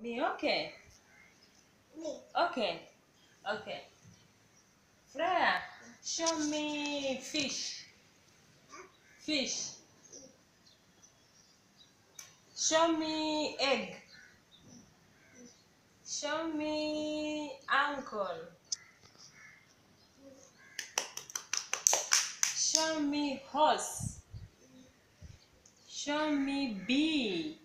Me, okay. Me. Okay. Okay. Freya, show me fish. Fish. Show me egg. Show me uncle. Show me horse. Show me bee.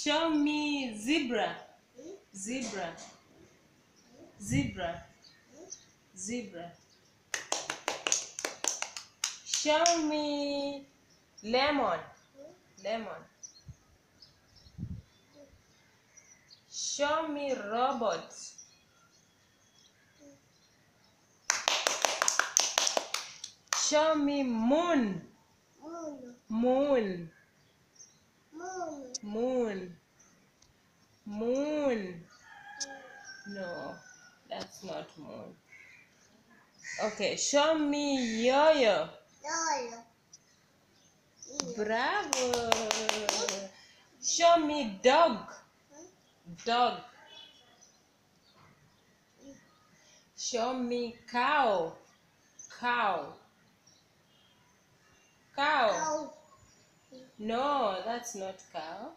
Show me zebra. Zebra. Zebra. Zebra. Show me lemon. Lemon. Show me robot. Show me moon. Moon. Moon. Moon. No, that's not moon. Okay, show me yo-yo. Doll. Bravo. Show me dog. Dog. Show me cow. Cow. Cow. Cow. No, that's not cow.